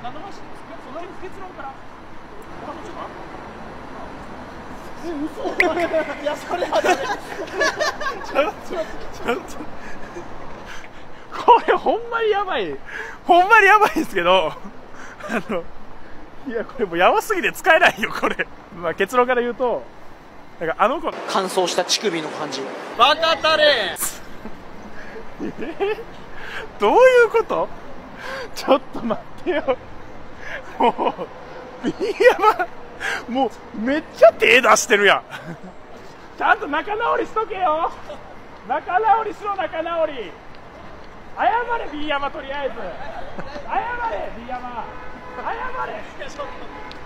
結論か？ら。いやそれはダメちょっとちょっとこれほんまにやばい。ほんまにやばいんですけど。あのいやこれもうやばすぎて使えないよこれ、まあ、結論から言うとなんかあの子乾燥した乳首の感じ。バカタレどういうこと？ちょっと待ってよ。もう B 山もうめっちゃ手出してるやん。ちゃんと仲直りしとけよ。仲直りしろ仲直り。謝れ B 山とりあえず。謝れ B 山謝れ。